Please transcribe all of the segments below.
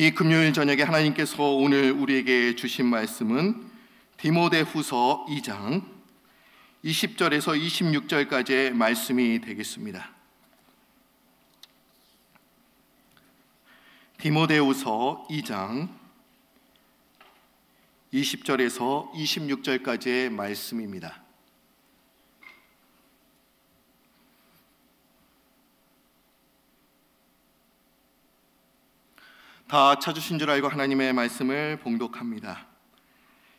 이 금요일 저녁에 하나님께서 오늘 우리에게 주신 말씀은 디모데후서 2장 20절에서 26절까지의 말씀이 되겠습니다. 디모데후서 2장 20절에서 26절까지의 말씀입니다. 다 찾으신 줄 알고 하나님의 말씀을 봉독합니다.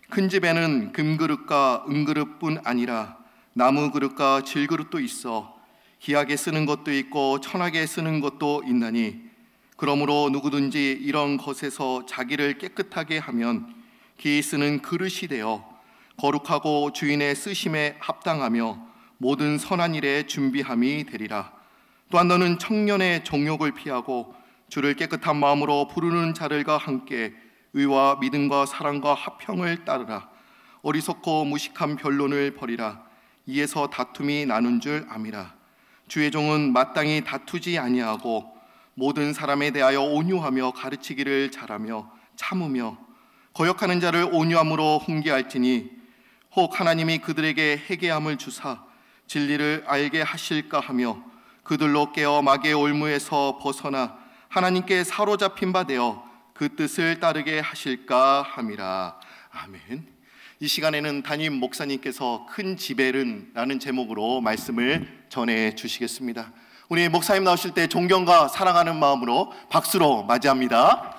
큰 집에는 금그릇과 은그릇뿐 아니라 나무 그릇과 질그릇도 있어 희하게 쓰는 것도 있고 천하게 쓰는 것도 있나니 그러므로 누구든지 이런 것에서 자기를 깨끗하게 하면 기 쓰는 그릇이 되어 거룩하고 주인의 쓰심에 합당하며 모든 선한 일에 준비함이 되리라. 또한 너는 청년의 정욕을 피하고 주를 깨끗한 마음으로 부르는 자들과 함께 의와 믿음과 사랑과 합평을 따르라. 어리석고 무식한 변론을 버리라. 이에서 다툼이 나눈 줄 암이라. 주의 종은 마땅히 다투지 아니하고 모든 사람에 대하여 온유하며 가르치기를 잘하며 참으며 거역하는 자를 온유함으로 훈계할지니 혹 하나님이 그들에게 회개함을 주사 진리를 알게 하실까 하며 그들로 깨어 마귀의 올무에서 벗어나 하나님께 사로잡힌 바 되어 그 뜻을 따르게 하실까 함이라. 아멘. 이 시간에는 담임 목사님께서 큰 지배른라는 제목으로 말씀을 전해 주시겠습니다. 우리 목사님 나오실 때 존경과 사랑하는 마음으로 박수로 맞이합니다.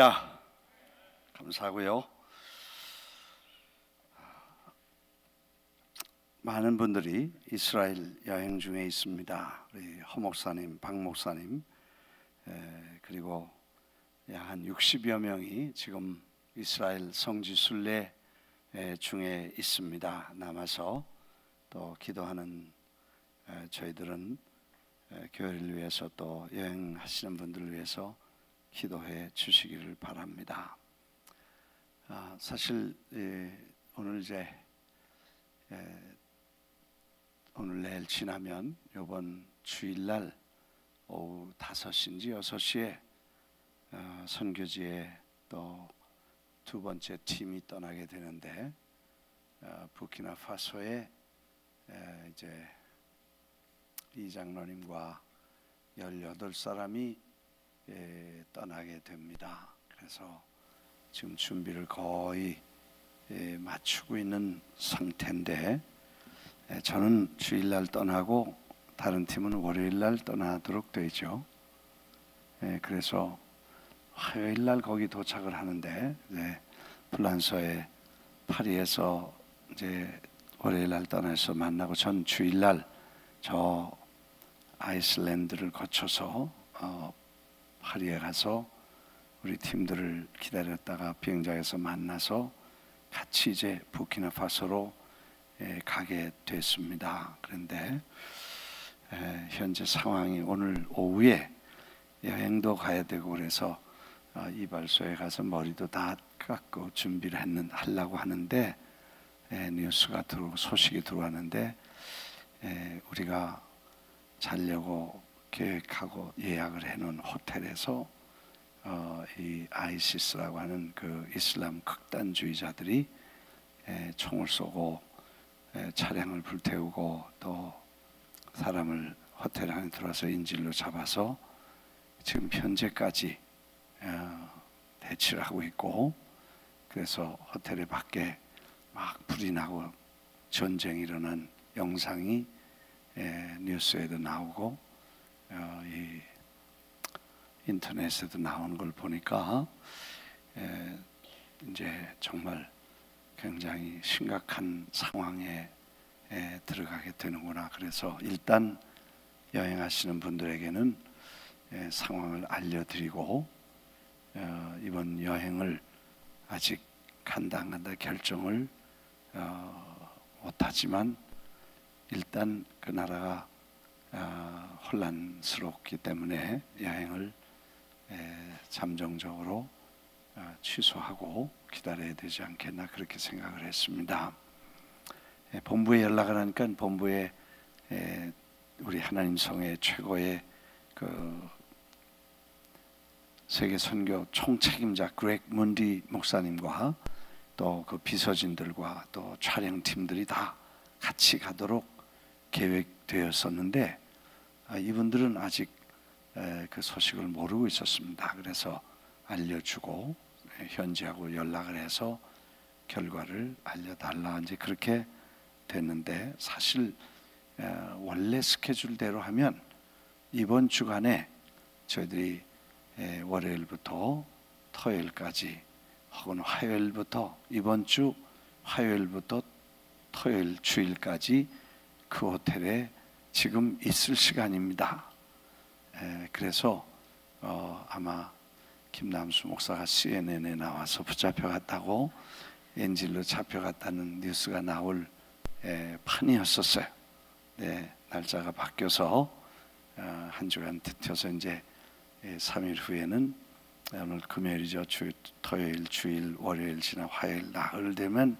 할렐루야. 감사하고요. 많은 분들이 이스라엘 여행 중에 있습니다. 우리 허 목사님, 박 목사님, 그리고 한 60여 명이 지금 이스라엘 성지 순례 중에 있습니다. 남아서 또 기도하는 저희들은 교회를 위해서 또 여행하시는 분들을 위해서 기도해 주시기를 바랍니다. 아, 사실 예, 오늘 이제 예, 오늘 내일 지나면 이번 주일날 오후 5시인지 6시에 어, 선교지에 또 두 번째 팀이 떠나게 되는데 어, 부키나파소에 에, 이제 이 장로님과 18사람이 예, 떠나게 됩니다. 그래서 지금 준비를 거의 예, 맞추고 있는 상태인데 예, 저는 주일날 떠나고 다른 팀은 월요일날 떠나도록 되죠. 그래서 화요일날 거기 도착을 하는데 네, 플란서의 파리에서 이제 월요일날 떠나서 만나고 전 주일날 저 아이슬란드를 거쳐서 어, 파리에 가서 우리 팀들을 기다렸다가 비행장에서 만나서 같이 이제 부키나파소로 가게 됐습니다. 그런데 현재 상황이 오늘 오후에 여행도 가야 되고 그래서 어, 이발소에 가서 머리도 다 깎고 준비를 했는 하려고 하는데 뉴스가 들어 소식이 들어왔는데 우리가 자려고 계획하고 예약을 해놓은 호텔에서 어, 이 아이시스라고 하는 그 이슬람 극단주의자들이 에, 총을 쏘고 에, 차량을 불태우고 또 사람을 호텔 안에 들어와서 인질로 잡아서 지금 현재까지 어, 대치를 하고 있고 그래서 호텔의 밖에 막 불이 나고 전쟁이 일어난 영상이 에, 뉴스에도 나오고 어, 이 인터넷에도 나오는 걸 보니까 에, 이제 정말 굉장히 심각한 상황에 에, 들어가게 되는구나. 그래서 일단 여행하시는 분들에게는 에, 상황을 알려드리고 어, 이번 여행을 아직 간다 안 간다 결정을 어, 못하지만 일단 그 나라가 어, 혼란스럽기 때문에 여행을 에, 잠정적으로 어, 취소하고 기다려야 되지 않겠나 그렇게 생각을 했습니다. 에, 본부에 연락을 하니까 본부에 에, 우리 하나님 성의 최고의 그 세계 선교 총책임자 그렉 문디 목사님과 또 그 비서진들과 또 촬영팀들이 다 같이 가도록 계획 되었었는데 아, 이분들은 아직 그 소식을 모르고 있었습니다. 그래서 알려주고 현지하고 연락을 해서 결과를 알려달라 이제 그렇게 됐는데 사실 원래 스케줄대로 하면 이번 주간에 저희들이 월요일부터 토요일까지 혹은 화요일부터 이번 주 화요일부터 토요일 주일까지 그 호텔에 지금 있을 시간입니다. 그래서 어, 아마 김남수 목사가 CNN에 나와서 붙잡혀갔다고 엔질로 잡혀갔다는 뉴스가 나올 에, 판이었었어요. 네, 날짜가 바뀌어서 어, 한 주간 뒤쳐서 이제 3일 후에는 오늘 금요일이죠. 주, 토요일, 주일, 월요일 지나 화요일 나흘 되면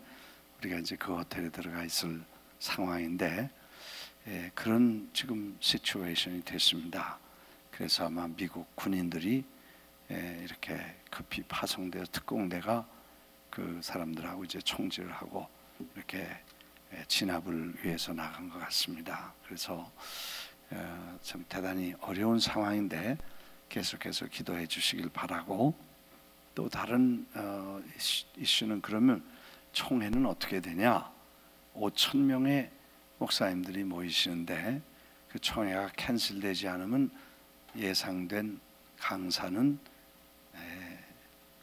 우리가 이제 그 호텔에 들어가 있을 상황인데 예, 그런 지금 시츄에이션이 됐습니다. 그래서 아마 미국 군인들이 예, 이렇게 급히 파송되어 특공대가 그 사람들하고 이제 총질을 하고 이렇게 예, 진압을 위해서 나간 것 같습니다. 그래서 어, 참 대단히 어려운 상황인데 계속해서 기도해 주시길 바라고 또 다른 어, 이슈는 그러면 총회는 어떻게 되냐? 5천 명의 목사님들이 모이시는데 그 총회가 캔슬되지 않으면 예상된 강사는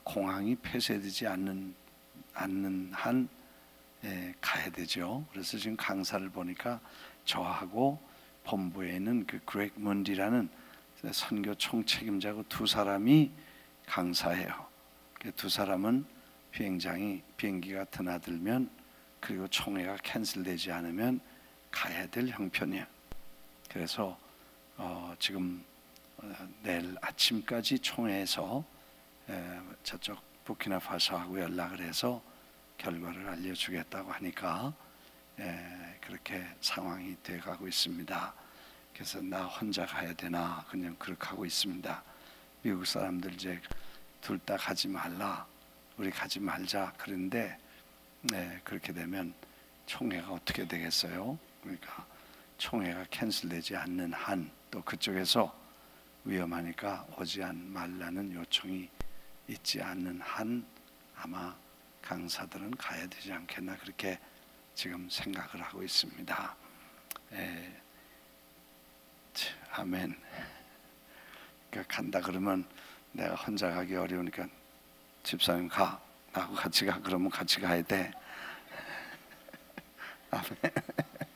공항이 폐쇄되지 않는 않는 한 가야 되죠. 그래서 지금 강사를 보니까 저하고 본부에 있는 그 그렉 문디라는 선교 총책임자고 두 사람이 강사예요. 그 두 사람은 비행장이 비행기가 드나들면 그리고 총회가 캔슬되지 않으면 가야 될 형편이야. 그래서 어, 지금 어, 내일 아침까지 총회에서 에, 저쪽 부키나파소하고 연락을 해서 결과를 알려주겠다고 하니까 에, 그렇게 상황이 돼가고 있습니다. 그래서 나 혼자 가야 되나 그냥 그렇게 하고 있습니다. 미국 사람들 이제 둘 다 가지 말라, 우리 가지 말자 그런데 네, 그렇게 되면 총회가 어떻게 되겠어요? 그러니까 총회가 캔슬되지 않는 한 또 그쪽에서 위험하니까 오지 말라는 요청이 있지 않는 한 아마 강사들은 가야 되지 않겠나 그렇게 지금 생각을 하고 있습니다. 에, 아멘. 그러니까 간다 그러면 내가 혼자 가기 어려우니까 집사님 가 나하고 같이 가 그러면 같이 가야 돼. 아멘.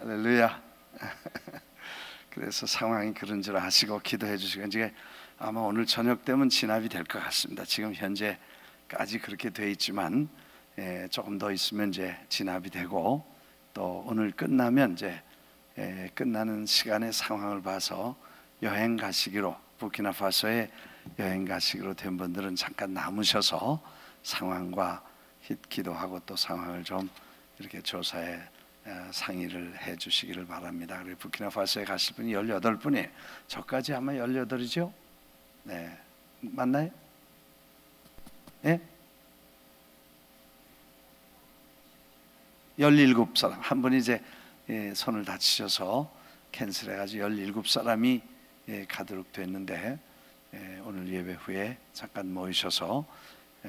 할렐루야. 그래서 상황이 그런 줄 아시고 기도해 주시고 이제 아마 오늘 저녁 되면 진압이 될 것 같습니다. 지금 현재까지 그렇게 돼 있지만 예, 조금 더 있으면 이제 진압이 되고 또 오늘 끝나면 이제 예, 끝나는 시간의 상황을 봐서 여행 가시기로 부키나파소에 여행 가시기로 된 분들은 잠깐 남으셔서 상황과 기도하고 또 상황을 좀 이렇게 조사해 상의를 해 주시기를 바랍니다. 그리고 부키나파소에 가실 분이 18분이 저까지 아마 18이죠? 네. 맞나요? 예? 17사람. 한 분이 이제 예, 손을 다치셔서 캔슬해 가지고 17사람이 예, 가도록 됐는데 예, 오늘 예배 후에 잠깐 모이셔서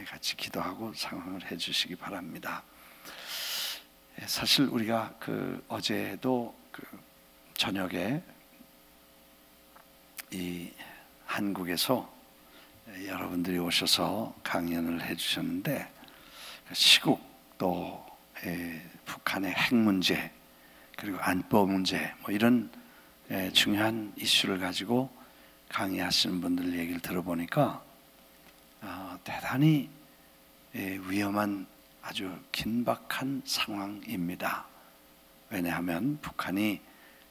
같이 기도하고 상황을 해 주시기 바랍니다. 사실 우리가 그 어제도 그 저녁에 이 한국에서 여러분들이 오셔서 강연을 해주셨는데 시국 또 북한의 핵 문제 그리고 안보 문제 뭐 이런 중요한 이슈를 가지고 강의하시는 분들 얘기를 들어보니까 어, 대단히 위험한 아주 긴박한 상황입니다. 왜냐하면 북한이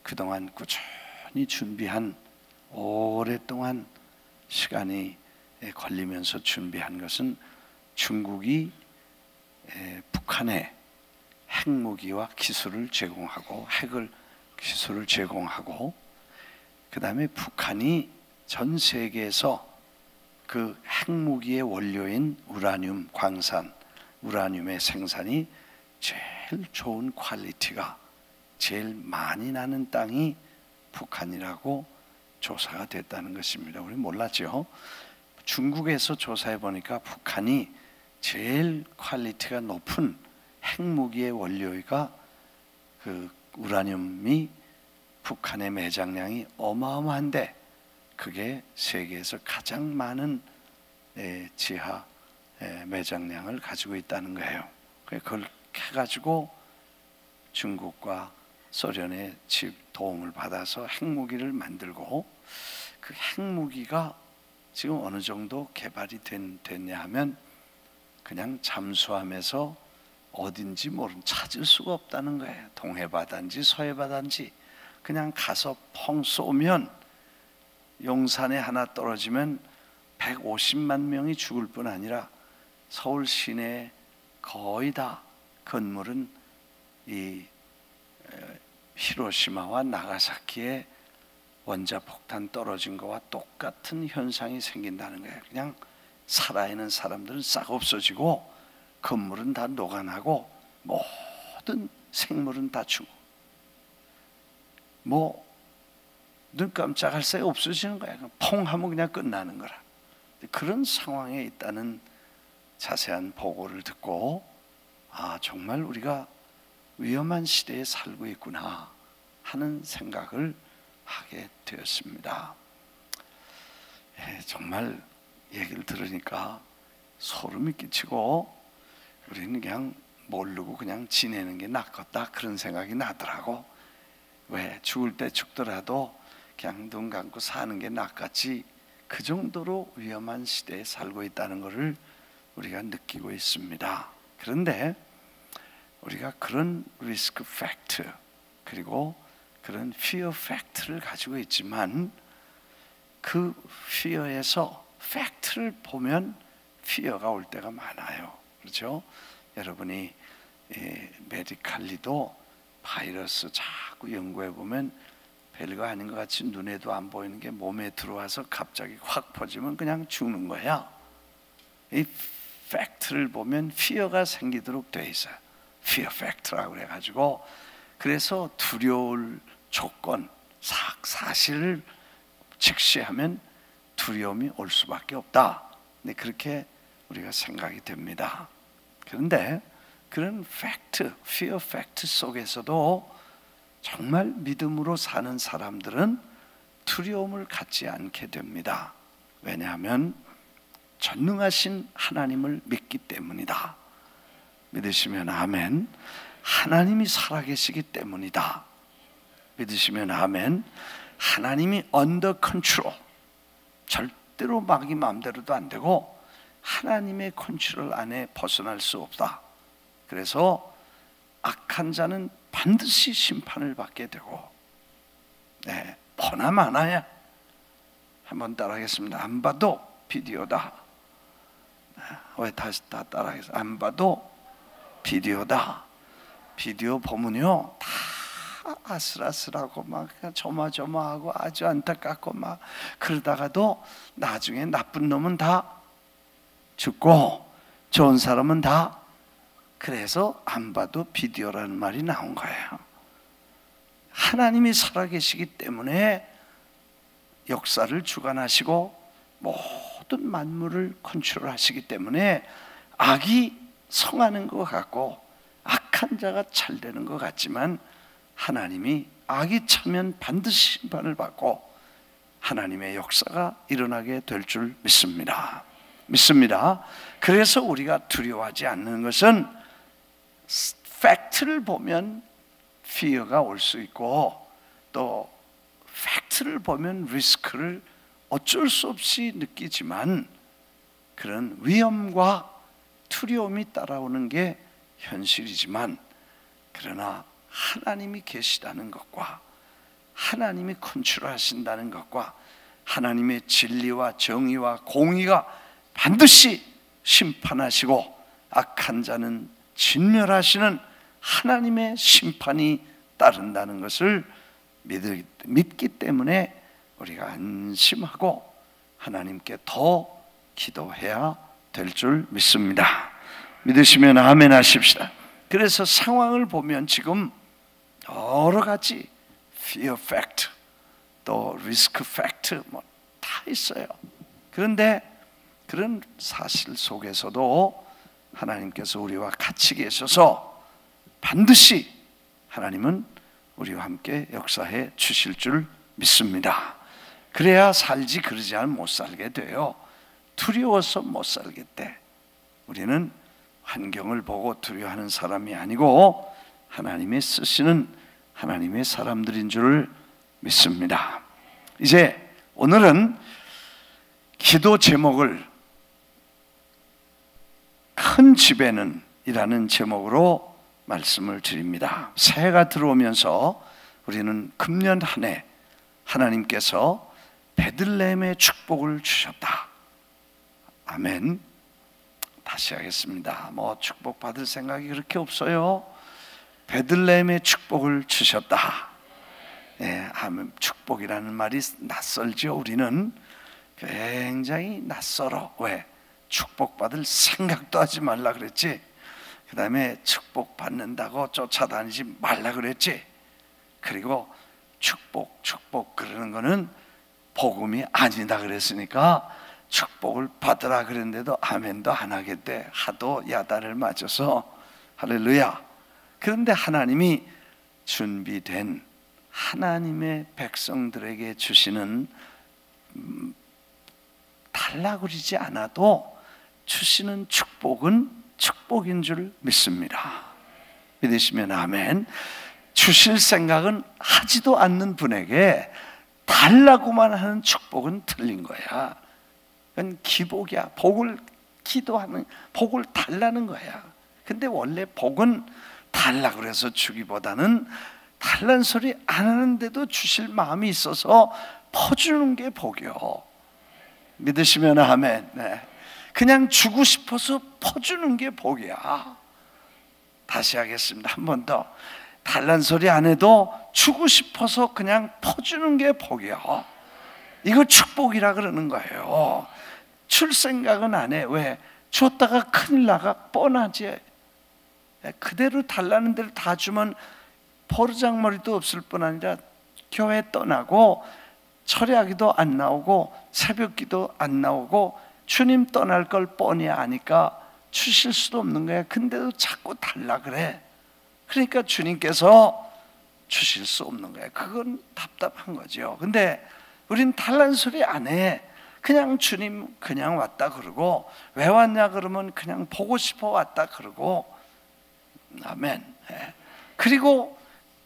그동안 꾸준히 준비한 오랫동안 시간이 걸리면서 준비한 것은 중국이 북한에 핵무기와 기술을 제공하고 핵을 기술을 제공하고 그 다음에 북한이 전 세계에서 그 핵무기의 원료인 우라늄 광산, 우라늄의 생산이 제일 좋은 quality가 제일 많이 나는 땅이 북한이라고 조사가 됐다는 것입니다. 우리 몰랐죠? 중국에서 조사해 보니까 북한이 제일 quality가 높은 핵무기의 원료가 그 우라늄이 북한의 매장량이 어마어마한데 그게 세계에서 가장 많은 지하 매장량을 가지고 있다는 거예요. 그걸 해가지고 중국과 소련의 도움을 받아서 핵무기를 만들고 그 핵무기가 지금 어느 정도 개발이 된, 됐냐 하면 그냥 잠수함에서 어딘지 모른 찾을 수가 없다는 거예요. 동해바다인지 서해바다인지 그냥 가서 펑 쏘면 용산에 하나 떨어지면 150만 명이 죽을 뿐 아니라 서울 시내 거의 다 건물은 이 히로시마와 나가사키에 원자 폭탄 떨어진 거와 똑같은 현상이 생긴다는 거예요. 그냥 살아있는 사람들은 싹 없어지고 건물은 다 녹아나고 모든 생물은 다 죽어. 뭐눈 깜짝할 사이 없어지는 거야. 퐁 하면 그냥 끝나는 거라. 그런 상황에 있다는 자세한 보고를 듣고 아 정말 우리가 위험한 시대에 살고 있구나 하는 생각을 하게 되었습니다. 예, 정말 얘기를 들으니까 소름이 끼치고 우리는 그냥 모르고 그냥 지내는 게 낫겠다 그런 생각이 나더라고. 왜 죽을 때 죽더라도 그냥 눈 감고 사는 게 낫겠지 그 정도로 위험한 시대에 살고 있다는 것을 우리가 느끼고 있습니다. 그런데 우리가 그런 risk fact 그리고 그런 fear fact를 가지고 있지만 그 fear에서 fact를 보면 fear가 올 때가 많아요. 그렇죠? 여러분이 메디칼리도 바이러스 자꾸 연구해 보면 별거 아닌 것 같이 눈에도 안 보이는 게 몸에 들어와서 갑자기 확 퍼지면 그냥 죽는 거야. 이 팩트를 보면 피어가 생기도록 돼 있어요. fear factor라고 그래 가지고 그래서 두려울 조건 사실을 직시하면 두려움이 올 수밖에 없다. 네, 그렇게 우리가 생각이 됩니다. 그런데 그런 팩트, fear fact 속에서도 정말 믿음으로 사는 사람들은 두려움을 갖지 않게 됩니다. 왜냐하면 전능하신 하나님을 믿기 때문이다. 믿으시면 아멘. 하나님이 살아계시기 때문이다. 믿으시면 아멘. 하나님이 under control. 절대로 마귀 마음대로도 안 되고 하나님의 컨트롤 안에 벗어날 수 없다. 그래서 악한 자는 반드시 심판을 받게 되고 네, 보나 마나야 한번 따라하겠습니다. 안 봐도 비디오다. 네, 왜 다시 다 따라하겠습니다. 안 봐도 비디오다. 비디오 보면요 다 아슬아슬하고 막 조마조마하고 아주 안타깝고 막 그러다가도 나중에 나쁜 놈은 다 죽고 좋은 사람은 다 그래서 안 봐도 비디오라는 말이 나온 거예요. 하나님이 살아계시기 때문에 역사를 주관하시고 모 든 만물을 컨트롤하시기 때문에 악이 성하는 것 같고 악한 자가 잘 되는 것 같지만 하나님이 악이 차면 반드시 심판을 받고 하나님의 역사가 일어나게 될 줄 믿습니다. 믿습니다. 그래서 우리가 두려워하지 않는 것은 팩트를 보면 fear가 올 수 있고 또 팩트를 보면 리스크를 어쩔 수 없이 느끼지만 그런 위험과 두려움이 따라오는 게 현실이지만 그러나 하나님이 계시다는 것과 하나님이 컨트롤하신다는 것과 하나님의 진리와 정의와 공의가 반드시 심판하시고 악한 자는 진멸하시는 하나님의 심판이 따른다는 것을 믿기 때문에 우리가 안심하고 하나님께 더 기도해야 될 줄 믿습니다. 믿으시면 아멘 하십시다. 그래서 상황을 보면 지금 여러 가지 fear fact, 또 risk fact 뭐 다 있어요. 그런데 그런 사실 속에서도 하나님께서 우리와 같이 계셔서 반드시 하나님은 우리와 함께 역사해 주실 줄 믿습니다. 그래야 살지 그러지 않으면 못 살게 돼요. 두려워서 못 살겠대. 우리는 환경을 보고 두려워하는 사람이 아니고 하나님의 쓰시는 하나님의 사람들인 줄 믿습니다. 이제 오늘은 기도 제목을 큰 집에는 이라는 제목으로 말씀을 드립니다. 새해가 들어오면서 우리는 금년 한 해 하나님께서 베들레헴의 축복을 주셨다. 아멘. 다시 하겠습니다. 뭐 축복 받을 생각이 그렇게 없어요. 베들레헴의 축복을 주셨다. 네, 아멘. 축복이라는 말이 낯설죠. 우리는 굉장히 낯설어. 왜? 축복받을 생각도 하지 말라 그랬지. 그 다음에 축복 받는다고 쫓아다니지 말라 그랬지. 그리고 축복, 축복 그러는 거는 복음이 아니다 그랬으니까 축복을 받으라 그랬는데도 아멘도 안 하겠대. 하도 야단을 맞아서 할렐루야. 그런데 하나님이 준비된 하나님의 백성들에게 주시는 음, 달라 그러지 않아도 주시는 축복은 축복인 줄 믿습니다. 믿으시면 아멘. 주실 생각은 하지도 않는 분에게 달라고만 하는 축복은 틀린 거야. 그건 기복이야. 복을 기도하는 복을 달라는 거야. 근데 원래 복은 달라 그래서 주기보다는 달란 소리 안 하는데도 주실 마음이 있어서 퍼주는 게 복이요. 믿으시면 아멘. 네. 그냥 주고 싶어서 퍼주는 게 복이야. 다시 하겠습니다. 한 번 더. 달란 소리 안 해도 주고 싶어서 그냥 퍼주는 게 복이야. 이거 축복이라 그러는 거예요. 줄 생각은 안 해. 왜? 줬다가 큰일 나가 뻔하지. 그대로 달라는 대로 다 주면 버르장머리도 없을 뿐 아니라 교회 떠나고 철야기도 안 나오고 새벽기도 안 나오고 주님 떠날 걸 뻔히 아니까 주실 수도 없는 거야. 근데도 자꾸 달라 그래. 그러니까 주님께서 주실 수 없는 거야. 그건 답답한 거죠. 근데 우린 달란 소리 안 해. 그냥 주님 그냥 왔다 그러고 왜 왔냐 그러면 그냥 보고 싶어 왔다 그러고 아멘. 예. 그리고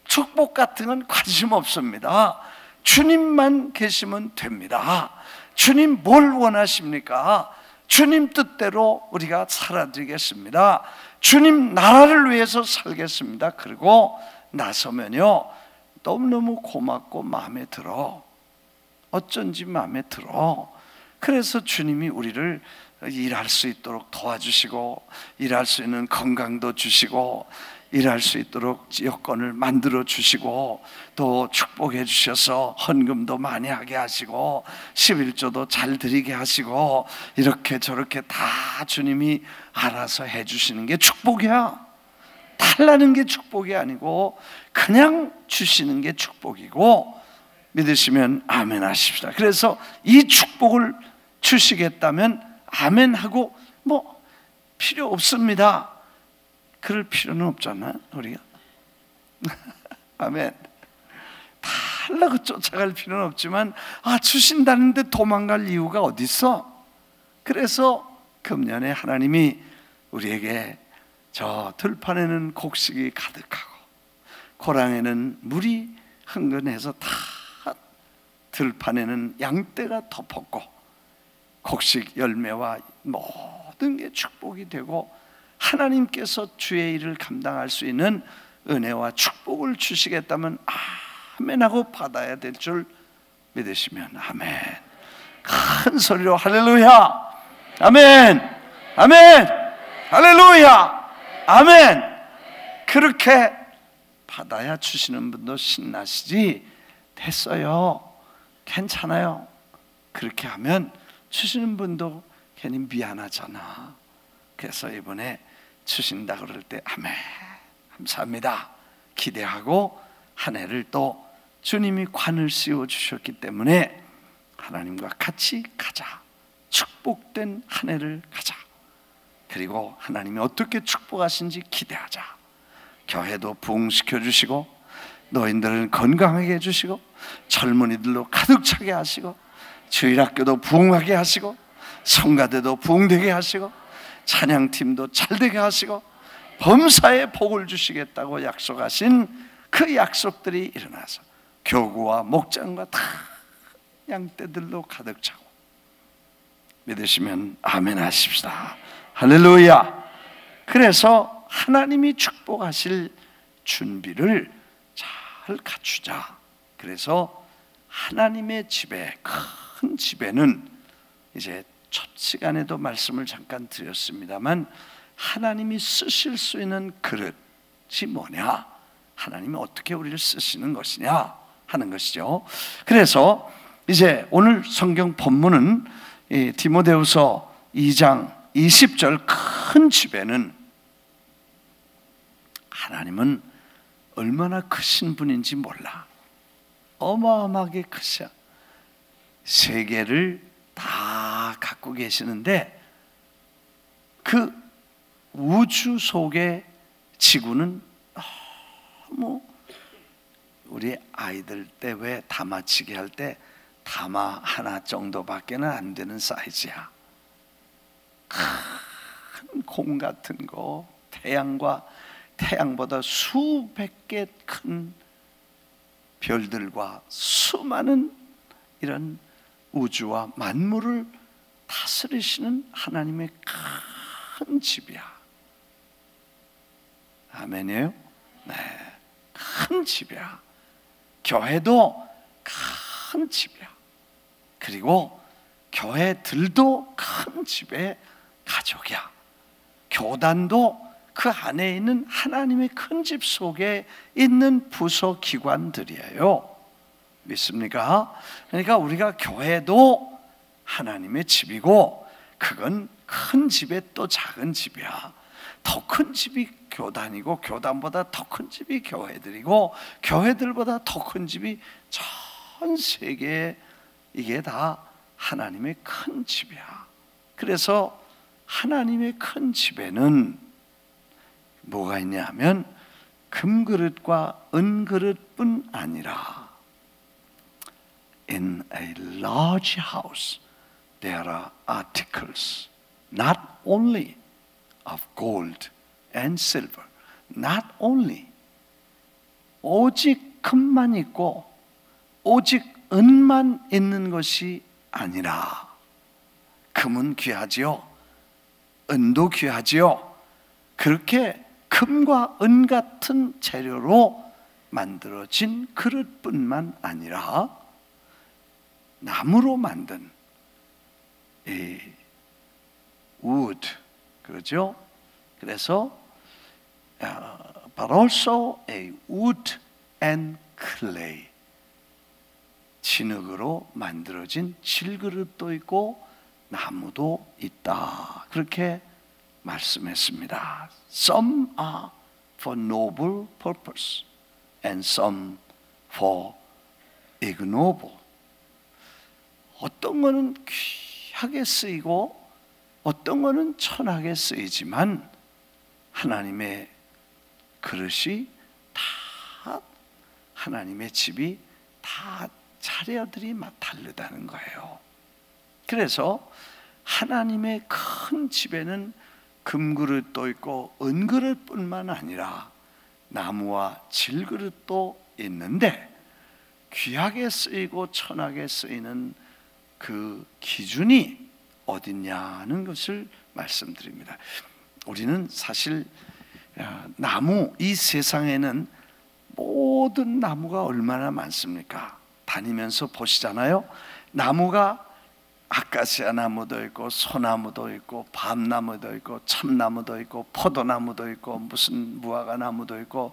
축복 같은 건 관심 없습니다. 주님만 계시면 됩니다. 주님 뭘 원하십니까? 주님 뜻대로 우리가 살아드리겠습니다. 주님 나라를 위해서 살겠습니다. 그리고 나서면요. 너무너무 고맙고 마음에 들어. 어쩐지 마음에 들어. 그래서 주님이 우리를 일할 수 있도록 도와주시고, 일할 수 있는 건강도 주시고, 일할 수 있도록 여건을 만들어 주시고 또 축복해 주셔서 헌금도 많이 하게 하시고 11조도 잘 드리게 하시고 이렇게 저렇게 다 주님이 알아서 해 주시는 게 축복이야. 달라는 게 축복이 아니고 그냥 주시는 게 축복이고 믿으시면 아멘 하십시다. 그래서 이 축복을 주시겠다면 아멘 하고 뭐 필요 없습니다. 그럴 필요는 없잖아 우리가 아멘 달라고 쫓아갈 필요는 없지만 아 주신다는데 도망갈 이유가 어디 있어? 그래서 금년에 하나님이 우리에게 저 들판에는 곡식이 가득하고 고랑에는 물이 흥건해서 다 들판에는 양떼가 덮었고 곡식 열매와 모든 게 축복이 되고 하나님께서 주의 일을 감당할 수 있는 은혜와 축복을 주시겠다면 아멘하고 받아야 될 줄 믿으시면 아멘. 큰 소리로 할렐루야. 아멘. 아멘. 할렐루야. 아멘. 그렇게 받아야 주시는 분도 신나시지 됐어요. 괜찮아요. 그렇게 하면 주시는 분도 괜히 미안하잖아. 그래서 이번에 주신다 그럴 때 아멘. 감사합니다. 기대하고 한 해를 또 주님이 관을 씌워 주셨기 때문에 하나님과 같이 가자. 축복된 한 해를 가자. 그리고 하나님이 어떻게 축복하신지 기대하자. 교회도 부흥시켜 주시고 노인들은 건강하게 해주시고 젊은이들로 가득 차게 하시고 주일학교도 부흥하게 하시고 성가대도 부흥되게 하시고 찬양팀도 잘 되게 하시고 범사에 복을 주시겠다고 약속하신 그 약속들이 일어나서 교구와 목장과 다 양떼들로 가득 차고 믿으시면 아멘 하십시다. 할렐루야. 그래서 하나님이 축복하실 준비를 잘 갖추자. 그래서 하나님의 집에 큰 집에는 이제 첫 시간에도 말씀을 잠깐 드렸습니다만 하나님이 쓰실 수 있는 그릇이 뭐냐? 하나님이 어떻게 우리를 쓰시는 것이냐 하는 것이죠. 그래서 이제 오늘 성경 본문은 디모데후서 2장 20절 큰 집에는 하나님은 얼마나 크신 분인지 몰라. 어마어마하게 크셔. 세계를 다 갖고 계시는데 그 우주 속의 지구는 너무 우리 아이들 때 왜 다마치기 할 때 다마 하나 정도밖에는 안 되는 사이즈야. 큰 공 같은 거 태양과 태양보다 수백 개 큰 별들과 수많은 이런 우주와 만물을 다스리시는 하나님의 큰 집이야. 아멘이에요? 네. 큰 집이야. 교회도 큰 집이야. 그리고 교회들도 큰 집의 가족이야. 교단도 그 안에 있는 하나님의 큰 집 속에 있는 부서 기관들이에요. 믿습니까? 그러니까 우리가 교회도 하나님의 집이고 그건 큰 집에 또 작은 집이야. 더 큰 집이 교단이고 교단보다 더 큰 집이 교회들이고 교회들보다 더 큰 집이 전 세계에 이게 다 하나님의 큰 집이야. 그래서 하나님의 큰 집에는 뭐가 있냐면 금그릇과 은그릇뿐 아니라 in a large house there are articles not only of gold and silver not only 오직 금만 있고 오직 은만 있는 것이 아니라 금은 귀하지요 은도 귀하지요 그렇게 금과 은 같은 재료로 만들어진 그릇뿐만 아니라 나무로 만든 이 wood 그렇죠? 그래서 but also a wood and clay 진흙으로 만들어진 질그릇도 있고 나무도 있다. 그렇게 말씀했습니다. Some are for noble purpose and some for ignoble. 어떤 거는 귀하게 쓰이고 어떤 거는 천하게 쓰이지만 하나님의 그릇이 다 하나님의 집이 다 자녀들이 다르다는 거예요. 그래서 하나님의 큰 집에는 금그릇도 있고 은그릇뿐만 아니라 나무와 질그릇도 있는데 귀하게 쓰이고 천하게 쓰이는 그 기준이 어딨냐는 것을 말씀드립니다. 우리는 사실 나무 이 세상에는 모든 나무가 얼마나 많습니까? 다니면서 보시잖아요. 나무가 아카시아 나무도 있고 소나무도 있고 밤나무도 있고 참나무도 있고 포도나무도 있고 무슨 무화과 나무도 있고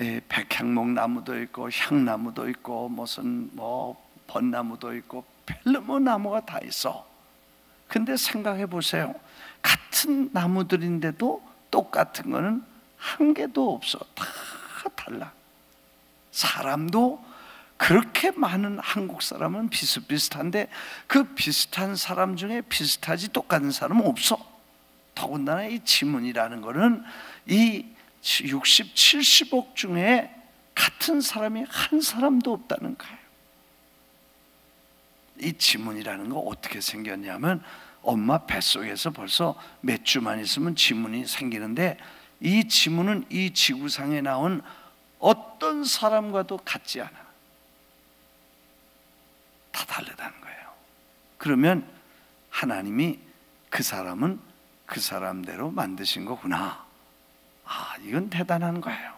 예, 백향목 나무도 있고 향나무도 있고 무슨 뭐 벚나무도 있고 별로 나무가 다 있어. 근데 생각해 보세요. 같은 나무들인데도 똑같은 거는 한 개도 없어. 다 달라. 사람도 그렇게 많은 한국 사람은 비슷비슷한데 그 비슷한 사람 중에 비슷하지 똑같은 사람은 없어. 더군다나 이 지문이라는 거는 이 60, 70억 중에 같은 사람이 한 사람도 없다는 거예요. 이 지문이라는 거 어떻게 생겼냐면 엄마 뱃속에서 벌써 몇 주만 있으면 지문이 생기는데 이 지문은 이 지구상에 나온 어떤 사람과도 같지 않아. 다 다르다는 거예요. 그러면 하나님이 그 사람은 그 사람대로 만드신 거구나. 아, 이건 대단한 거예요.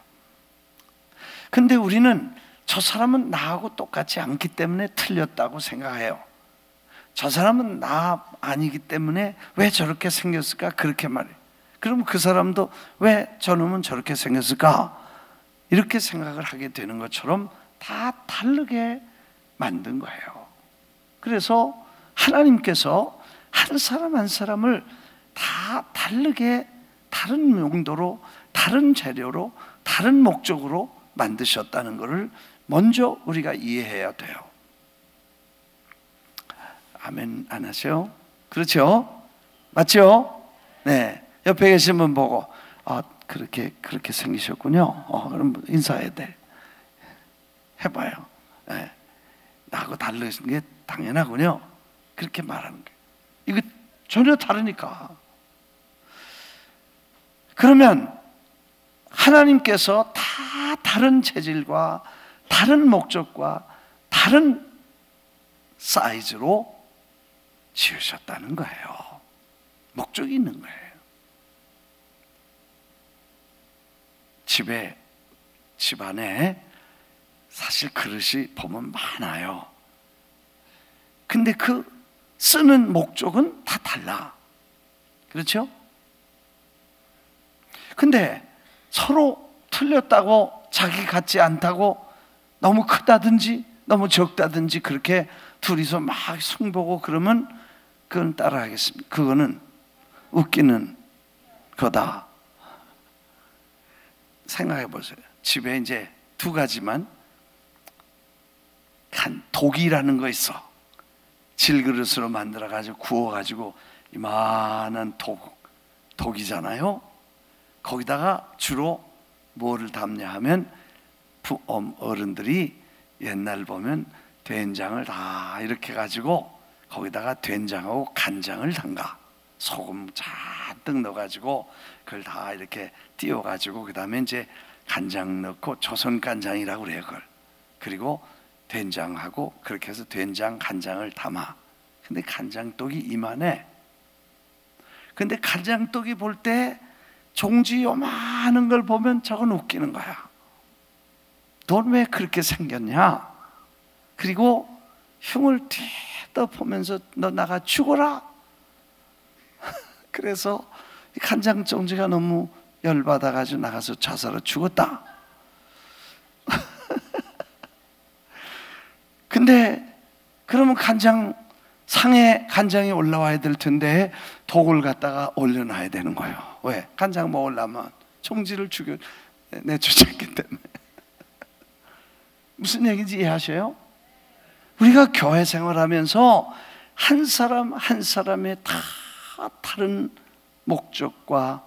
근데 우리는 저 사람은 나하고 똑같지 않기 때문에 틀렸다고 생각해요. 저 사람은 나 아니기 때문에 왜 저렇게 생겼을까? 그렇게 말해. 그럼 그 사람도 왜 저놈은 저렇게 생겼을까? 이렇게 생각을 하게 되는 것처럼 다 다르게 만든 거예요. 그래서 하나님께서 한 사람 한 사람을 다 다르게 다른 용도로 다른 재료로 다른 목적으로 만드셨다는 것을 먼저 우리가 이해해야 돼요. 아멘 안 하세요? 그렇죠? 맞죠? 네. 옆에 계신 분 보고 아 그렇게 그렇게 생기셨군요. 어, 그럼 인사해야 돼. 해봐요. 네. 나하고 다른 게 당연하군요. 그렇게 말하는 게 이거 전혀 다르니까. 그러면 하나님께서 다 다른 체질과 다른 목적과 다른 사이즈로 지으셨다는 거예요. 목적이 있는 거예요. 집에, 집 안에 사실 그릇이 보면 많아요. 근데 그 쓰는 목적은 다 달라. 그렇죠? 근데 서로 틀렸다고 자기 같지 않다고 너무 크다든지 너무 적다든지 그렇게 둘이서 막 승보고 그러면 그건 따라하겠습니다. 그거는 웃기는 거다. 생각해 보세요. 집에 이제 두 가지만 한 독이라는 거 있어. 질그릇으로 만들어 가지고 구워 가지고 이만한 독 독이잖아요. 거기다가 주로 뭐를 담냐 하면 어른들이 옛날 보면 된장을 다 이렇게 가지고 거기다가 된장하고 간장을 담가. 소금 잔뜩 넣어가지고 그걸 다 이렇게 띄워가지고 그 다음에 이제 간장 넣고 조선 간장이라고 그래요 그걸. 그리고 된장하고 그렇게 해서 된장 간장을 담아. 근데 간장떡이 이만해. 근데 간장떡이 볼 때 종지 요만한 걸 보면 저건 웃기는 거야 넌 왜 그렇게 생겼냐 그리고 흉을 뒤다 보면서 너 나가 죽어라 그래서 간장종지가 너무 열받아가지고 나가서 자살로 죽었다. 근데 그러면 간장 상에 간장이 올라와야 될 텐데 독을 갖다가 올려놔야 되는 거예요. 왜? 간장 먹으려면 총지를 죽여 내쫓았기 때문에. 무슨 얘기인지 이해하셔요? 우리가 교회 생활하면서 한 사람 한 사람의 다 다른 목적과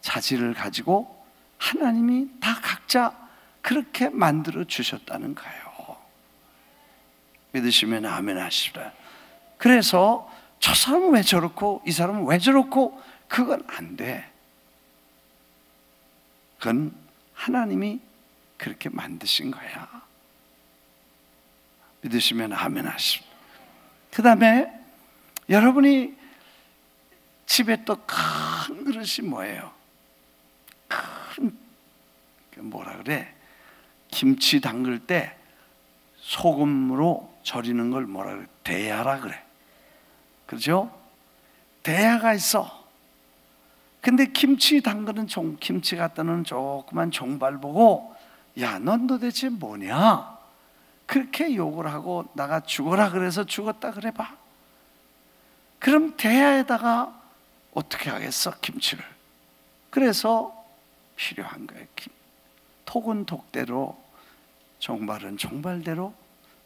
자질을 가지고 하나님이 다 각자 그렇게 만들어 주셨다는 거예요. 믿으시면 아멘 하시라. 그래서 저 사람은 왜 저렇고 이 사람은 왜 저렇고 그건 안 돼. 그건 하나님이 그렇게 만드신 거야. 믿으시면 아멘 하십니다. 그 다음에 여러분이 집에 또 큰 그릇이 뭐예요? 큰 뭐라 그래? 김치 담글 때 소금으로 절이는 걸 뭐라 그래? 대야라 그래. 그렇죠? 대야가 있어. 근데 김치 담그는 종, 김치 갖다는 조그만 종발 보고 야, 넌 도대체 뭐냐? 그렇게 욕을 하고 나가 죽어라 그래서 죽었다 그래 봐. 그럼 대야에다가 어떻게 하겠어? 김치를. 그래서 필요한 거예요. 톡은 톡대로, 종발은 종발대로,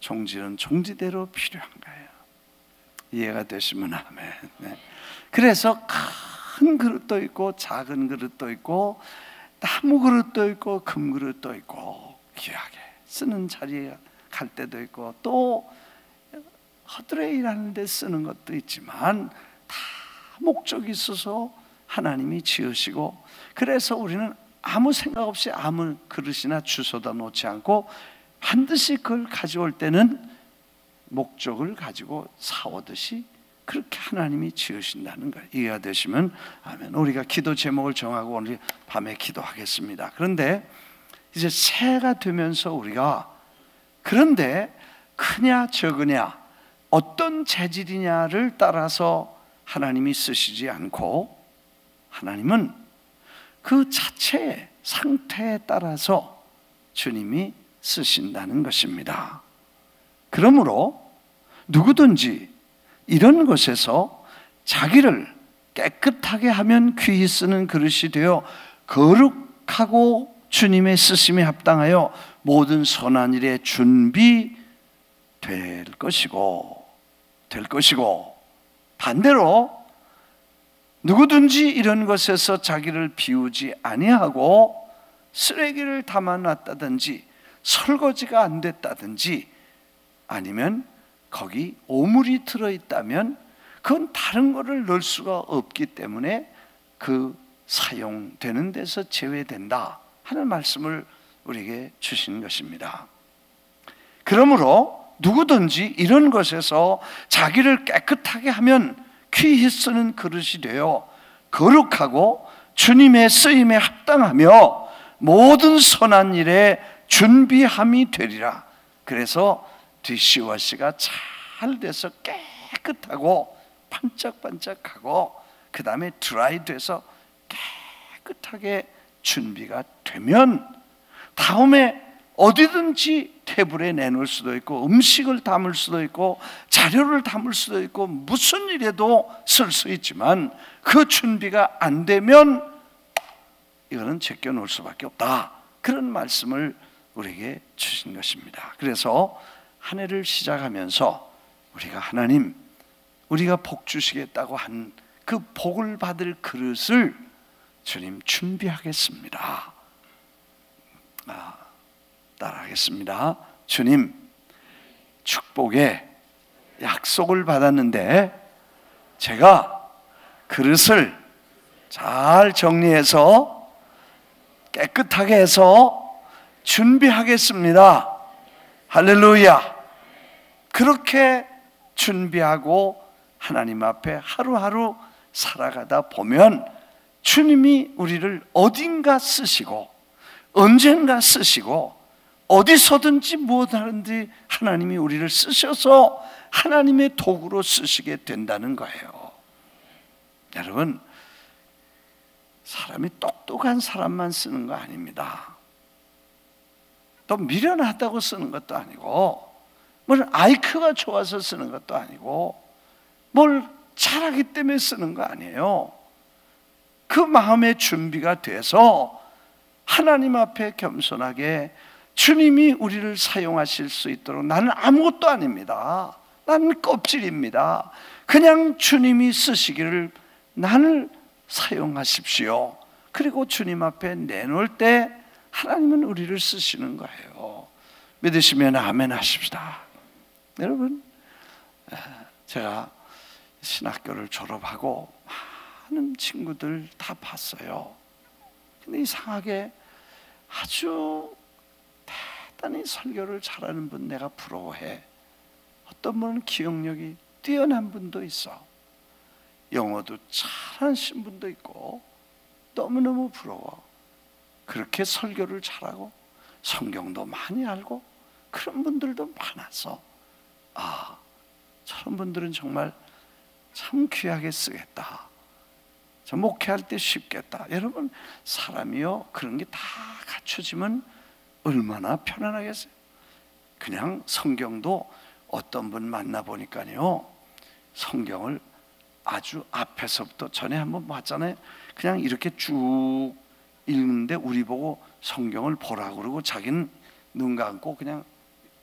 종지는 종지대로 필요한 거예요. 이해가 되시면 아멘. 네. 그래서 큰 그릇도 있고 작은 그릇도 있고 나무 그릇도 있고 금 그릇도 있고 귀하게 쓰는 자리에 갈 때도 있고 또 허드레 일하는 데 쓰는 것도 있지만 다 목적이 있어서 하나님이 지으시고 그래서 우리는 아무 생각 없이 아무 그릇이나 주워다 놓지 않고 반드시 그걸 가져올 때는 목적을 가지고 사오듯이 그렇게 하나님이 지으신다는 거예요. 이해가 되시면 아멘. 우리가 기도 제목을 정하고 오늘 밤에 기도하겠습니다. 그런데 이제 새해가 되면서 우리가 그런데 크냐 적으냐 어떤 재질이냐를 따라서 하나님이 쓰시지 않고 하나님은 그 자체의 상태에 따라서 주님이 쓰신다는 것입니다. 그러므로 누구든지 이런 것에서 자기를 깨끗하게 하면 귀히 쓰는 그릇이 되어 거룩하고 주님의 쓰심에 합당하여 모든 선한 일에 준비될 것이고 될 것이고 반대로 누구든지 이런 것에서 자기를 비우지 아니하고 쓰레기를 담아놨다든지 설거지가 안 됐다든지 아니면 거기 오물이 들어있다면 그건 다른 거를 넣을 수가 없기 때문에 그 사용되는 데서 제외된다 하는 말씀을 우리에게 주신 것입니다. 그러므로 누구든지 이런 것에서 자기를 깨끗하게 하면 귀히 쓰는 그릇이 되어 거룩하고 주님의 쓰임에 합당하며 모든 선한 일에 준비함이 되리라. 그래서 디시워시가 잘 돼서 깨끗하고 반짝반짝하고 그 다음에 드라이 돼서 깨끗하게 준비가 되면 다음에 어디든지 테이블에 내놓을 수도 있고 음식을 담을 수도 있고 자료를 담을 수도 있고 무슨 일에도 쓸 수 있지만 그 준비가 안 되면 이거는 제껴 놓을 수밖에 없다. 그런 말씀을 우리에게 주신 것입니다. 그래서 한 해를 시작하면서 우리가 하나님 우리가 복 주시겠다고 한 그 복을 받을 그릇을 주님 준비하겠습니다. 아, 따라하겠습니다. 주님 축복의 약속을 받았는데 제가 그릇을 잘 정리해서 깨끗하게 해서 준비하겠습니다. 할렐루야. 그렇게 준비하고 하나님 앞에 하루하루 살아가다 보면 주님이 우리를 어딘가 쓰시고 언젠가 쓰시고 어디서든지 무엇하든지 하나님이 우리를 쓰셔서 하나님의 도구로 쓰시게 된다는 거예요. 여러분, 사람이 똑똑한 사람만 쓰는 거 아닙니다. 또 미련하다고 쓰는 것도 아니고 뭘 아이크가 좋아서 쓰는 것도 아니고 뭘 잘하기 때문에 쓰는 거 아니에요. 그 마음의 준비가 돼서 하나님 앞에 겸손하게 주님이 우리를 사용하실 수 있도록 나는 아무것도 아닙니다. 나는 껍질입니다. 그냥 주님이 쓰시기를 나를 사용하십시오. 그리고 주님 앞에 내놓을 때 하나님은 우리를 쓰시는 거예요. 믿으시면 아멘 하십시다. 여러분, 제가 신학교를 졸업하고 많은 친구들 다 봤어요. 근데 이상하게 아주 대단히 설교를 잘하는 분 내가 부러워해. 어떤 분은 기억력이 뛰어난 분도 있어. 영어도 잘하신 분도 있고 너무너무 부러워. 그렇게 설교를 잘하고 성경도 많이 알고 그런 분들도 많아서 아 저런 분들은 정말 참 귀하게 쓰겠다. 저 목회할 때 쉽겠다. 여러분 사람이요 그런 게 다 갖춰지면 얼마나 편안하겠어요. 그냥 성경도 어떤 분 만나 보니까요 성경을 아주 앞에서부터 전에 한번 봤잖아요. 그냥 이렇게 쭉 읽는데 우리 보고 성경을 보라 그러고 자기는 눈 감고 그냥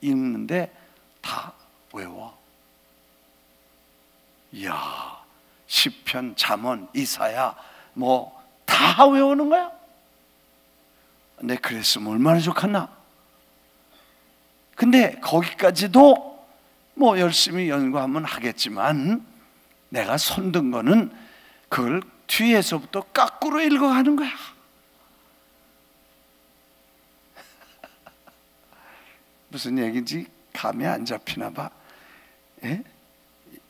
읽는데 다 외워. 이야, 시편, 잠언, 이사야 뭐 다 외우는 거야. 내 그랬으면 얼마나 좋겠나. 근데 거기까지도 뭐 열심히 연구하면 하겠지만 내가 손든 거는 그걸 뒤에서부터 거꾸로 읽어가는 거야. 무슨 얘기인지 감이 안 잡히나 봐. 예?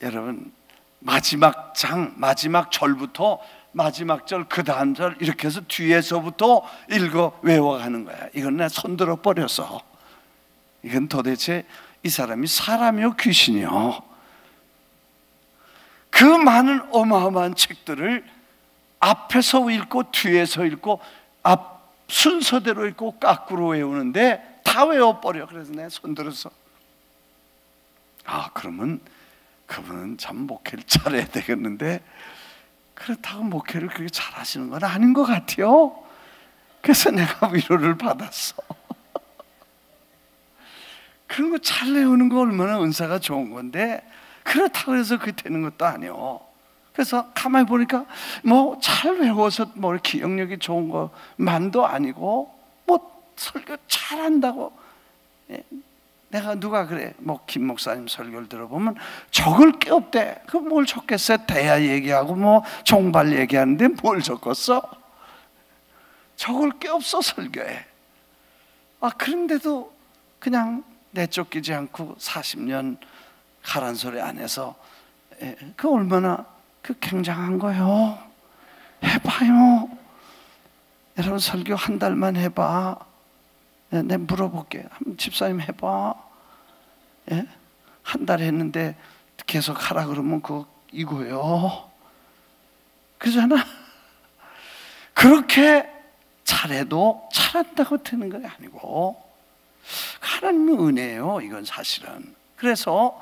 여러분 마지막 장 마지막 절부터 마지막 절 그 다음 절 이렇게 해서 뒤에서부터 읽어 외워가는 거야. 이건 내 손들어 버려서 이건 도대체 이 사람이 사람이요 귀신이요. 그 많은 어마어마한 책들을 앞에서 읽고 뒤에서 읽고 앞 순서대로 읽고 까꾸로 외우는데 다 외워버려. 그래서 내가 손들어서 아 그러면 그분은 참 목회를 잘해야 되겠는데 그렇다고 목회를 그렇게 잘하시는 건 아닌 것 같아요. 그래서 내가 위로를 받았어. 그런 거잘 외우는 거 얼마나 은사가 좋은 건데 그렇다고 해서 그게 되는 것도 아니요. 그래서 가만히 보니까 뭐 잘 외워서 뭐 기억력이 좋은 것만도 아니고 뭐 설교 잘한다고 예, 내가 누가 그래 뭐 김 목사님 설교를 들어보면 적을 게 없대. 그 뭘 적겠어? 대야 얘기하고 뭐 종발 얘기하는데 뭘 적었어? 적을 게 없어 설교에. 아 그런데도 그냥 내쫓기지 않고 40년 가란 소리 안에서 예, 그 얼마나 그 굉장한 거요. 해봐요. 여러분 설교 한 달만 해봐. 예, 내 물어볼게. 집사님 해봐. 예? 한 달 했는데 계속 하라 그러면 그 이거요. 그잖아. 그렇게 잘해도 잘한다고 되는 건 아니고 하나님의 은혜예요. 이건 사실은. 그래서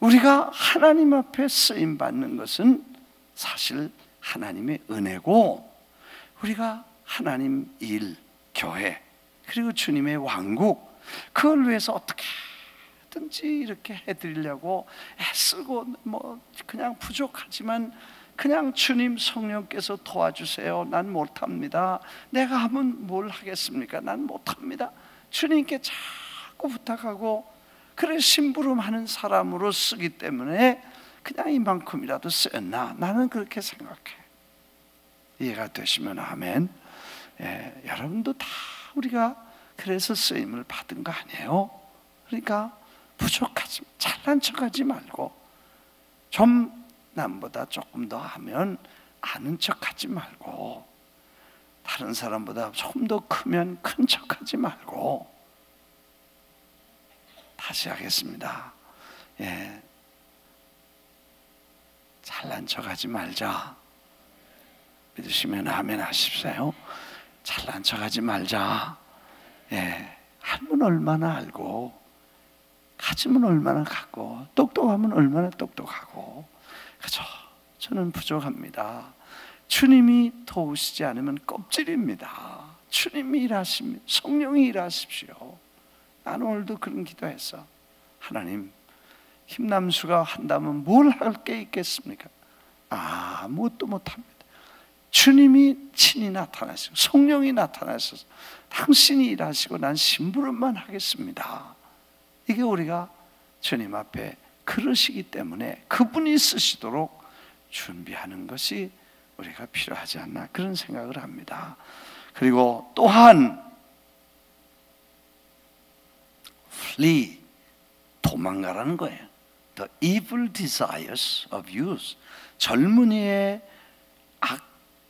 우리가 하나님 앞에 쓰임 받는 것은 사실 하나님의 은혜고 우리가 하나님 일, 교회 그리고 주님의 왕국 그걸 위해서 어떻게든지 이렇게 해드리려고 애쓰고 뭐 그냥 부족하지만 그냥 주님 성령께서 도와주세요. 난 못합니다. 내가 하면 뭘 하겠습니까? 난 못합니다. 주님께 자꾸 부탁하고 그래 심부름하는 사람으로 쓰기 때문에 그냥 이만큼이라도 쓰였나 나는 그렇게 생각해 이해가 되시면 아멘 예, 여러분도 다 우리가 그래서 쓰임을 받은 거 아니에요 그러니까 부족하지 잘난 척하지 말고 좀 남보다 조금 더 하면 아는 척하지 말고 다른 사람보다 좀 더 크면 큰 척하지 말고 다시 하겠습니다. 예. 잘난 척하지 말자. 믿으시면 아멘 하십시오. 잘난 척하지 말자. 예. 알면 얼마나 알고, 가지면 얼마나 갖고, 똑똑하면 얼마나 똑똑하고. 그죠? 저는 부족합니다. 주님이 도우시지 않으면 껍질입니다. 주님이 일하십니다. 성령이 일하십시오. 나는 오늘도 그런 기도했어. 하나님, 힘남수가 한다면 뭘 할 게 있겠습니까? 아무것도 못합니다. 주님이 친히 나타나시고 성령이 나타나셔서 당신이 일하시고 난 심부름만 하겠습니다. 이게 우리가 주님 앞에 그러시기 때문에 그분이 쓰시도록 준비하는 것이 우리가 필요하지 않나 그런 생각을 합니다. 그리고 또한 flee 도망가라는 거예요. The evil desires of youth 젊은이의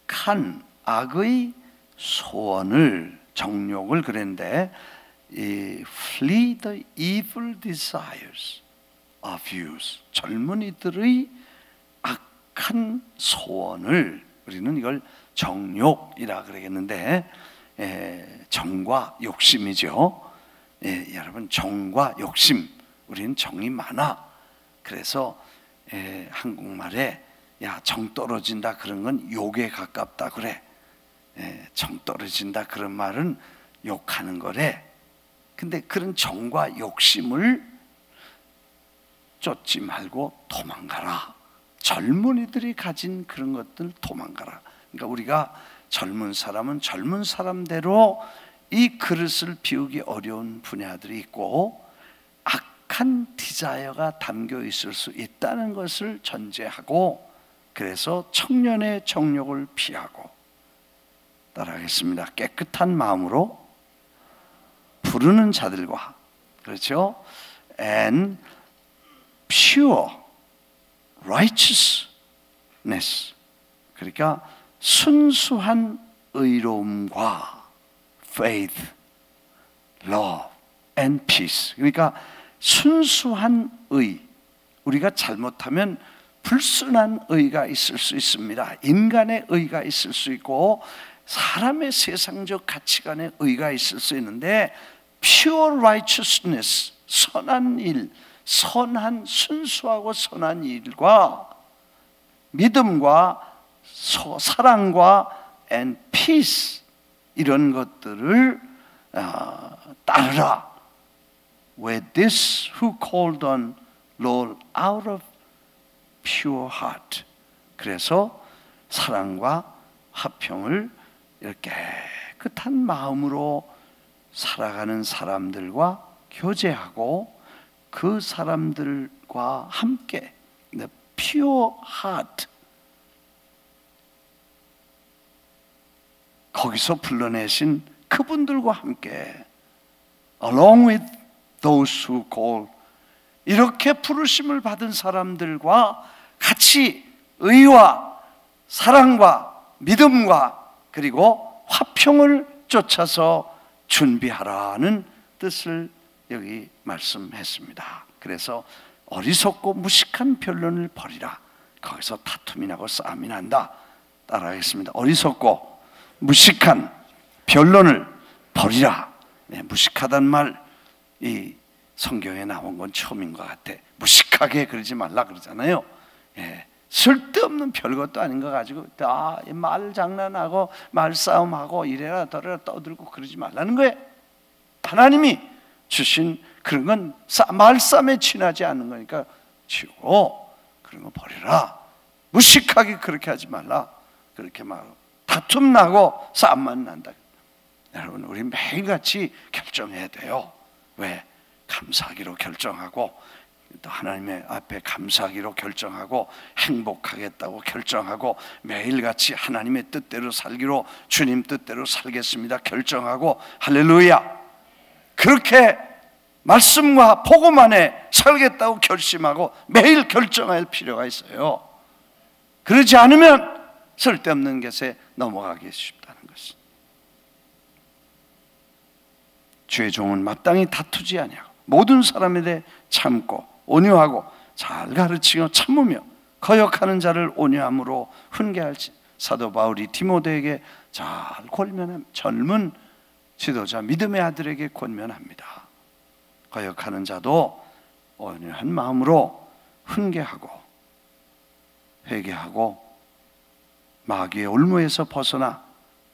악한 악의 소원을 정욕을 그랬는데 이 flee the evil desires of youth 젊은이들의 악한 소원을 우리는 이걸 정욕이라 그러겠는데 에, 정과 욕심이죠. 예, 여러분 정과 욕심 우리는 정이 많아. 그래서 에, 한국말에 야 정 떨어진다 그런 건 욕에 가깝다 그래. 에, 정 떨어진다 그런 말은 욕하는 거래. 근데 그런 정과 욕심을 쫓지 말고 도망가라. 젊은이들이 가진 그런 것들 도망가라. 그러니까 우리가 젊은 사람은 젊은 사람대로 이 그릇을 비우기 어려운 분야들이 있고 악한 디자이어가 담겨 있을 수 있다는 것을 전제하고 그래서 청년의 정욕을 피하고 따라하겠습니다. 깨끗한 마음으로 부르는 자들과 그렇죠? and pure righteousness 그러니까 순수한 의로움과 faith, love and peace 그러니까 순수한 의 우리가 잘못하면 불순한 의가 있을 수 있습니다. 인간의 의가 있을 수 있고 사람의 세상적 가치관의 의가 있을 수 있는데 pure righteousness 선한 일, 선한 순수하고 선한 일과 믿음과 소, 사랑과 and peace 이런 것들을 어, 따르라. With this who called on Lord out of pure heart. 그래서 사랑과 화평을 이렇게 깨끗한 마음으로 살아가는 사람들과 교제하고 그 사람들과 함께 the pure heart 거기서 불러내신 그분들과 함께 along with those who call 이렇게 부르심을 받은 사람들과 같이 의와 사랑과 믿음과 그리고 화평을 쫓아서 준비하라는 뜻을 여기 말씀했습니다. 그래서 어리석고 무식한 변론을 버리라. 거기서 다툼이 나고 싸움이 난다. 따라하겠습니다. 어리석고 무식한 변론을 버리라. 네, 무식하단 말 이 성경에 나온 건 처음인 것 같아. 무식하게 그러지 말라 그러잖아요. 예, 쓸데없는 별것도 아닌 거 가지고 다말 장난하고 말싸움하고 이래라 저래라 떠들고 그러지 말라는 거예요. 하나님이 주신 그런 건 말싸움에 친하지 않는 거니까 치우고 그런 거 버리라. 무식하게 그렇게 하지 말라. 그렇게 말하고 다툼 나고 싸움만 난다. 여러분 우리 매일같이 결정해야 돼요. 왜? 감사하기로 결정하고 또 하나님의 앞에 감사하기로 결정하고 행복하겠다고 결정하고 매일같이 하나님의 뜻대로 살기로 주님 뜻대로 살겠습니다. 결정하고 할렐루야. 그렇게 말씀과 복음 안에 살겠다고 결심하고 매일 결정할 필요가 있어요. 그러지 않으면 쓸데없는 것에 넘어가기 쉽다는 것입니다 주의 종은 마땅히 다투지 아니하고 모든 사람에 대해 참고 온유하고 잘 가르치며 참으며 거역하는 자를 온유함으로 훈계할지 사도 바울이 디모데에게 잘 권면함 젊은 지도자 믿음의 아들에게 권면합니다. 거역하는 자도 온유한 마음으로 훈계하고 회개하고 마귀의 올무에서 벗어나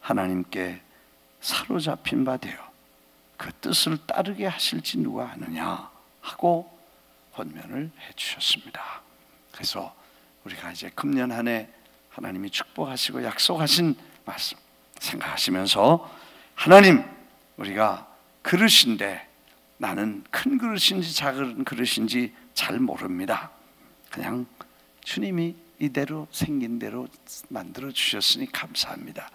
하나님께 사로잡힌 바 되어 그 뜻을 따르게 하실지 누가 아느냐 하고 권면을 해 주셨습니다. 그래서 우리가 이제 금년 한 해 하나님이 축복하시고 약속하신 말씀 생각하시면서 하나님 우리가 그릇인데 나는 큰 그릇인지 작은 그릇인지 잘 모릅니다. 그냥 주님이 이대로 생긴 대로 만들어 주셨으니 감사합니다.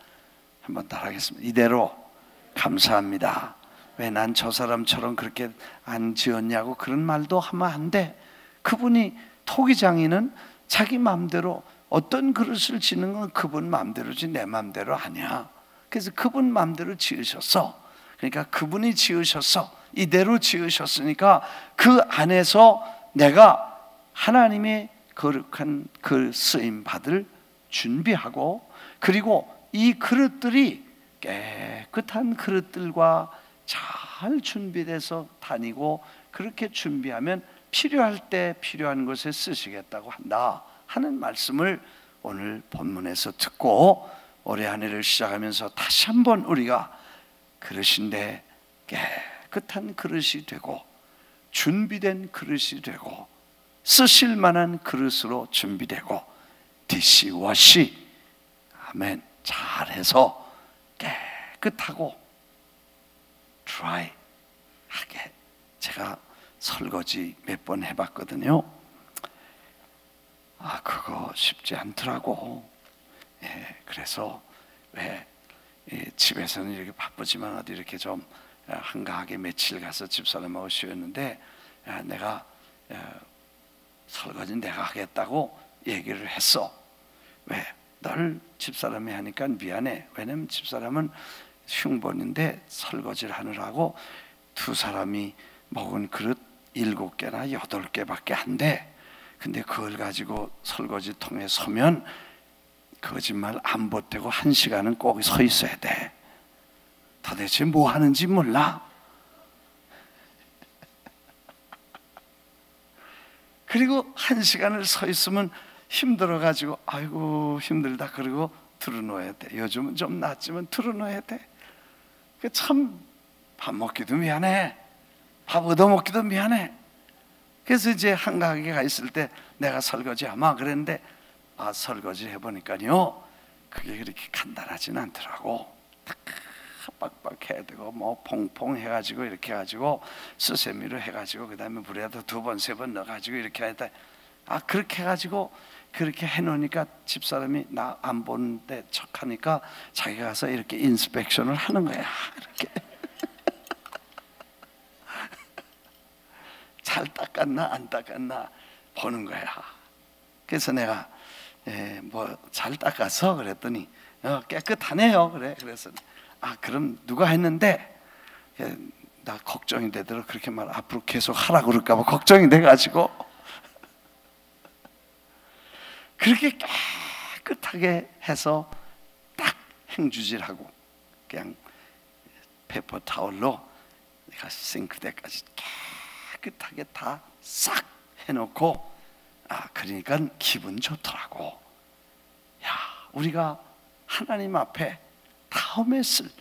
한번 따라하겠습니다. 이대로 감사합니다. 왜 난 저 사람처럼 그렇게 안 지었냐고 그런 말도 하면 안 돼. 그분이 토기장이는 자기 마음대로 어떤 그릇을 지는 건 그분 마음대로지 내 마음대로 아니야. 그래서 그분 마음대로 지으셨어. 그러니까 그분이 지으셨어. 이대로 지으셨으니까 그 안에서 내가 하나님의 거룩한 그 쓰임 받을 준비하고 그리고 이 그릇들이 깨끗한 그릇들과 잘 준비돼서 다니고 그렇게 준비하면 필요할 때 필요한 것에 쓰시겠다고 한다 하는 말씀을 오늘 본문에서 듣고 올해 한 해를 시작하면서 다시 한번 우리가 그릇인데 깨끗한 그릇이 되고 준비된 그릇이 되고 쓰실 만한 그릇으로 준비되고 디시워시 아멘 잘해서 깨끗하고 드라이 하게 제가 설거지 몇 번 해봤거든요. 아 그거 쉽지 않더라고. 예, 그래서 왜 예, 집에서는 이렇게 바쁘지만 어디 이렇게 좀 한가하게 며칠 가서 집사람하고 쉬었는데 야, 내가 야, 설거지 내가 하겠다고 얘기를 했어. 왜? 널 집사람이 하니까 미안해. 왜냐면 집사람은 흉본인데 설거지를 하느라고 두 사람이 먹은 그릇 일곱 개나 여덟 개밖에 안 돼. 근데 그걸 가지고 설거지통에 서면 거짓말 안 보태고 한 시간은 꼭 서 있어야 돼. 도대체 뭐 하는지 몰라. 그리고 한 시간을 서 있으면 힘들어 가지고 아이고 힘들다 그러고 들어놓아야 돼. 요즘은 좀 낫지만 들어놓아야 돼. 그참밥 먹기도 미안해. 밥 얻어 먹기도 미안해. 그래서 이제 한가하게 가 있을 때 내가 설거지 하마 그랬는데 아 설거지 해보니까요 그게 그렇게 간단하진 않더라고. 빡빡 해야 되고 뭐 퐁퐁 해가지고 이렇게 해가지고 수세미로 해가지고 그 다음에 물에다 두 번 세 번 넣어가지고 이렇게 하다 아 그렇게 해가지고 그렇게 해놓으니까 집사람이 나 안 보는데 척하니까 자기가 가서 이렇게 인스펙션을 하는 거야 이렇게. 잘 닦았나 안 닦았나 보는 거야. 그래서 내가 예, 뭐잘 닦아서 그랬더니 어, 깨끗하네요. 그래. 그래서 아 그럼 누가 했는데? 예, 나 걱정이 되더라 그렇게 말 앞으로 계속 하라 그럴까 봐 걱정이 돼 가지고 그렇게 깨끗하게 해서 딱 행주질하고 그냥 페퍼 타올로 내가 싱크대까지 깨끗하게 다 싹 해놓고 아 그러니까 기분 좋더라고. 야 우리가 하나님 앞에 다음에 쓸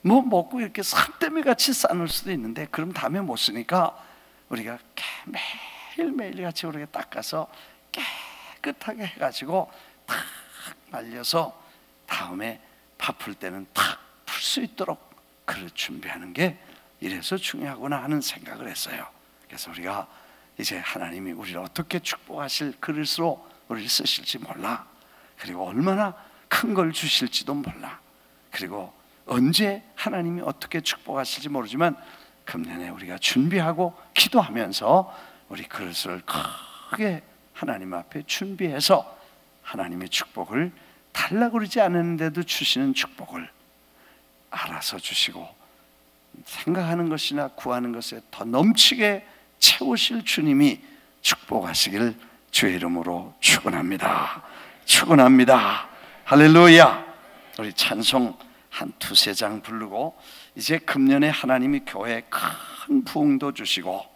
뭐 먹고 이렇게 산더미 같이 싸놓을 수도 있는데 그럼 다음에 못 쓰니까 우리가 매일 매일 같이 우리가 닦아서 깨 끗하게 해가지고 탁 말려서 다음에 밥풀 때는 탁 풀 수 있도록 그릇 준비하는 게 이래서 중요하구나 하는 생각을 했어요. 그래서 우리가 이제 하나님이 우리를 어떻게 축복하실 그릇으로 우리를 쓰실지 몰라. 그리고 얼마나 큰 걸 주실지도 몰라. 그리고 언제 하나님이 어떻게 축복하실지 모르지만 금년에 우리가 준비하고 기도하면서 우리 그릇을 크게 하나님 앞에 준비해서 하나님의 축복을 달라 그러지 않았는데도 주시는 축복을 알아서 주시고 생각하는 것이나 구하는 것에 더 넘치게 채우실 주님이 축복하시길 주의 이름으로 축원합니다. 축원합니다. 할렐루야. 우리 찬송 한 두세 장 부르고 이제 금년에 하나님이 교회에 큰 부흥도 주시고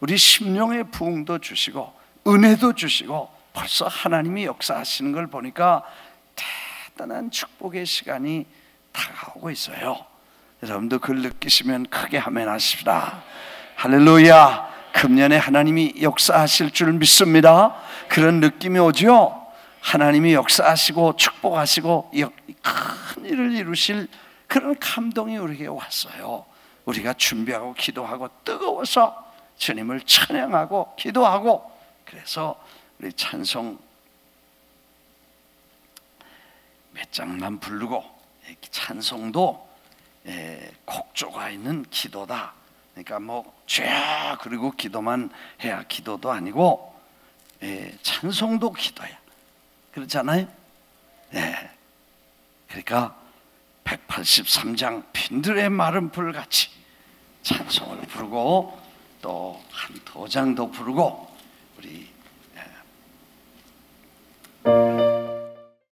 우리 심령의 부흥도 주시고 은혜도 주시고 벌써 하나님이 역사하시는 걸 보니까 대단한 축복의 시간이 다가오고 있어요. 여러분도 그걸 느끼시면 크게 하면 하십시다. 할렐루야. 금년에 하나님이 역사하실 줄 믿습니다. 그런 느낌이 오죠. 하나님이 역사하시고 축복하시고 큰 일을 이루실 그런 감동이 우리에게 왔어요. 우리가 준비하고 기도하고 뜨거워서 주님을 찬양하고 기도하고 그래서 우리 찬송 몇 장만 부르고 찬송도 곡 조가 있는 기도다. 그러니까 뭐죄 그리고 기도만 해야 기도도 아니고 찬송도 기도야. 그렇잖아요. 네. 그러니까 183장 빈들의 마른 불같이 찬송을 부르고 또 한 도장도 부르고 우리 예.